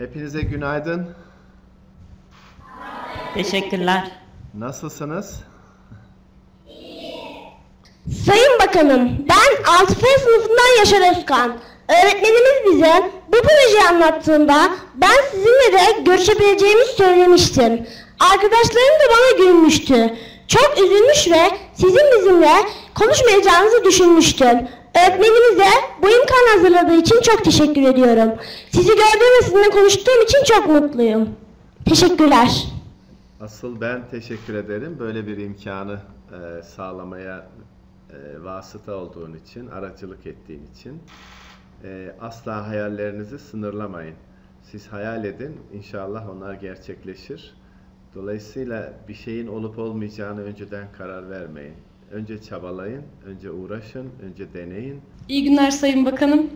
Hepinize günaydın. Teşekkürler. Nasılsınız? Sayın Bakanım, ben 6 F sınıfından Yaşar Özkan. Öğretmenimiz bize bu projeyi anlattığında ben sizinle de görüşebileceğimizi söylemiştim. Arkadaşlarım da bana gülmüştü. Çok üzülmüş ve sizin bizimle konuşmayacağınızı düşünmüştüm. Öğretmenimize bu imkan hazırladığı için çok teşekkür ediyorum. Sizi gördüğüm ve sizinle konuştuğum için çok mutluyum. Teşekkürler. Asıl ben teşekkür ederim böyle bir imkanı e, sağlamaya e, vasıta olduğun için, aracılık ettiğin için. E, asla hayallerinizi sınırlamayın. Siz hayal edin, inşallah onlar gerçekleşir. Dolayısıyla bir şeyin olup olmayacağını önceden karar vermeyin. Önce çabalayın, önce uğraşın, önce deneyin. İyi günler Sayın Bakanım.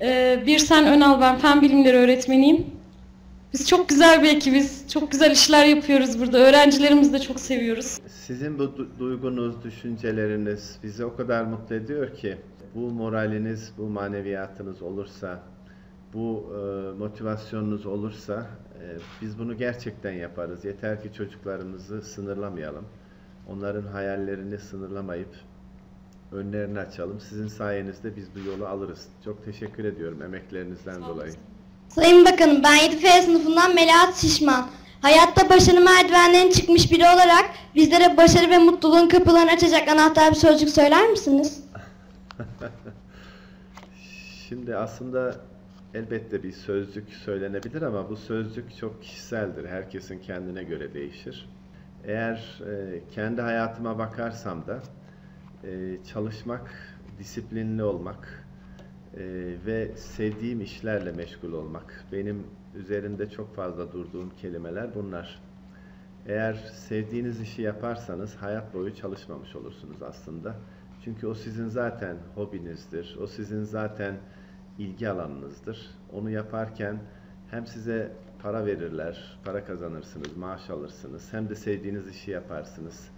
Ee, bir sen Önal ben fen bilimleri öğretmeniyim. Biz çok güzel bir ekibiz. Çok güzel işler yapıyoruz burada. Öğrencilerimizi de çok seviyoruz. Sizin bu du- duygunuz, düşünceleriniz bizi o kadar mutlu ediyor ki bu moraliniz, bu maneviyatınız olursa, bu e, motivasyonunuz olursa e, biz bunu gerçekten yaparız. Yeter ki çocuklarımızı sınırlamayalım. Onların hayallerini sınırlamayıp önlerini açalım. Sizin sayenizde biz bu yolu alırız. Çok teşekkür ediyorum emeklerinizden dolayı. Sayın Bakanım ben 7F sınıfından Melahat Şişman. Hayatta başarı merdivenlerine çıkmış biri olarak bizlere başarı ve mutluluğun kapılarını açacak anahtar bir sözcük söyler misiniz? Şimdi aslında elbette bir sözcük söylenebilir ama bu sözcük çok kişiseldir. Herkesin kendine göre değişir. Eğer e, kendi hayatıma bakarsam da e, çalışmak, disiplinli olmak e, ve sevdiğim işlerle meşgul olmak. Benim üzerinde çok fazla durduğum kelimeler bunlar. Eğer sevdiğiniz işi yaparsanız hayat boyu çalışmamış olursunuz aslında. Çünkü o sizin zaten hobinizdir. O sizin zaten ilgi alanınızdır. Onu yaparken hem size para verirler, para kazanırsınız, maaş alırsınız. Hem de sevdiğiniz işi yaparsınız.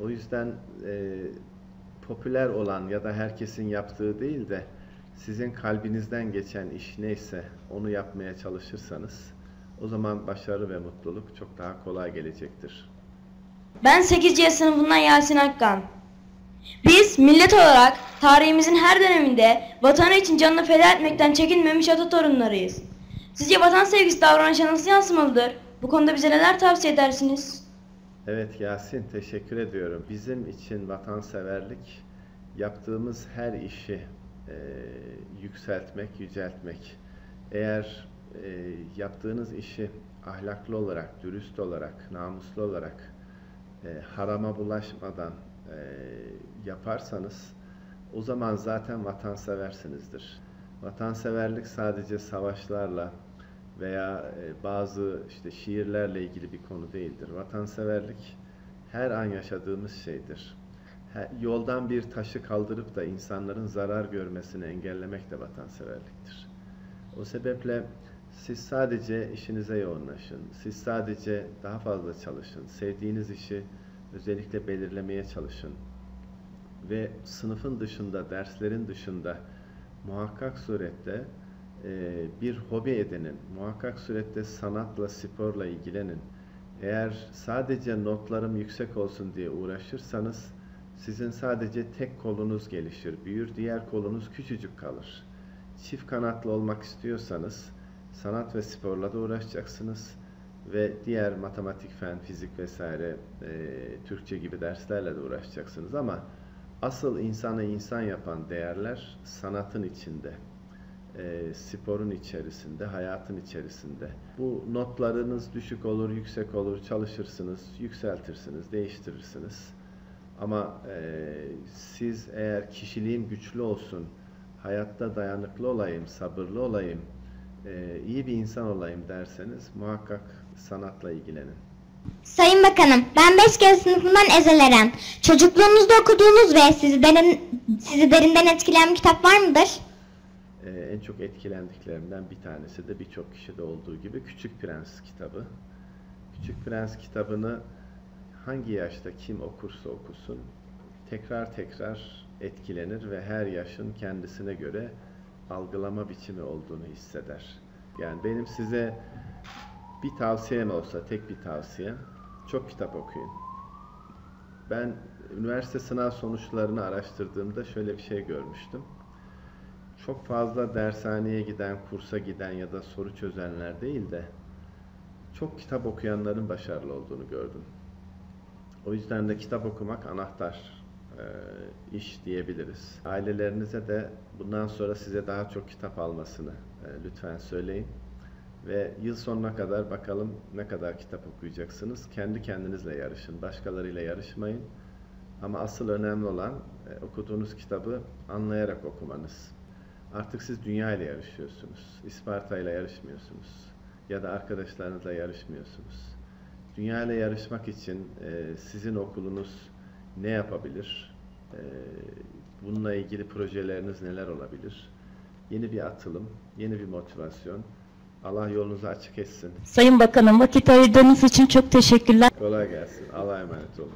O yüzden e, popüler olan ya da herkesin yaptığı değil de sizin kalbinizden geçen iş neyse onu yapmaya çalışırsanız o zaman başarı ve mutluluk çok daha kolay gelecektir. Ben 8C sınıfından Yasin Akkan. Biz millet olarak tarihimizin her döneminde vatanı için canını feda etmekten çekinmemiş ata torunlarıyız. Sizce vatan sevgisi davranışa nasıl yansımalıdır? Bu konuda bize neler tavsiye edersiniz? Evet Yasin teşekkür ediyorum. Bizim için vatanseverlik yaptığımız her işi e, yükseltmek, yüceltmek. Eğer e, yaptığınız işi ahlaklı olarak, dürüst olarak, namuslu olarak e, harama bulaşmadan e, yaparsanız o zaman zaten vatanseversinizdir. Vatanseverlik sadece savaşlarla veya e, bazı işte şiirlerle ilgili bir konu değildir. Vatanseverlik her an yaşadığımız şeydir. Yoldan bir taşı kaldırıp da insanların zarar görmesini engellemek de vatanseverliktir. O sebeple siz sadece işinize yoğunlaşın. Siz sadece daha fazla çalışın. Sevdiğiniz işi özellikle belirlemeye çalışın. Ve sınıfın dışında, derslerin dışında muhakkak surette bir hobi edinin. Muhakkak surette sanatla, sporla ilgilenin. Eğer sadece notlarım yüksek olsun diye uğraşırsanız sizin sadece tek kolunuz gelişir, büyür, diğer kolunuz küçücük kalır. Çift kanatlı olmak istiyorsanız sanat ve sporla da uğraşacaksınız ve diğer matematik, fen, fizik vesaire, e, Türkçe gibi derslerle de uğraşacaksınız ama asıl insanı insan yapan değerler sanatın içinde, e, sporun içerisinde, hayatın içerisinde. Bu notlarınız düşük olur, yüksek olur, çalışırsınız, yükseltirsiniz, değiştirirsiniz. Ama e, siz eğer kişiliğim güçlü olsun, hayatta dayanıklı olayım, sabırlı olayım, e, iyi bir insan olayım derseniz muhakkak sanatla ilgilenin. Sayın Bakanım, ben 5 kere sınıfından Ezel Eren. Çocukluğunuzda okuduğunuz ve sizi, derin, sizi derinden etkileyen bir kitap var mıdır? Ee, en çok etkilendiklerimden bir tanesi de birçok kişide olduğu gibi Küçük Prens kitabı. Küçük Prens kitabını hangi yaşta kim okursa okusun tekrar tekrar etkilenir ve her yaşın kendisine göre algılama biçimi olduğunu hisseder. Yani benim size bir tavsiyem olsa, tek bir tavsiye, çok kitap okuyun. Ben üniversite sınav sonuçlarını araştırdığımda şöyle bir şey görmüştüm. Çok fazla dershaneye giden, kursa giden ya da soru çözenler değil de çok kitap okuyanların başarılı olduğunu gördüm. O yüzden de kitap okumak anahtar e, iş diyebiliriz. Ailelerinize de bundan sonra size daha çok kitap almasını e, lütfen söyleyin. Ve yıl sonuna kadar bakalım ne kadar kitap okuyacaksınız. Kendi kendinizle yarışın, başkalarıyla yarışmayın. Ama asıl önemli olan e, okuduğunuz kitabı anlayarak okumanız. Artık siz dünya ile yarışıyorsunuz. İsparta ile yarışmıyorsunuz. Ya da arkadaşlarınızla yarışmıyorsunuz. Dünya ile yarışmak için e, sizin okulunuz ne yapabilir? E, bununla ilgili projeleriniz neler olabilir? Yeni bir atılım, yeni bir motivasyon. Allah yolunuzu açık etsin. Sayın Bakanım vakit ayırdığınız için çok teşekkürler. Kolay gelsin. Allah'a emanet olun.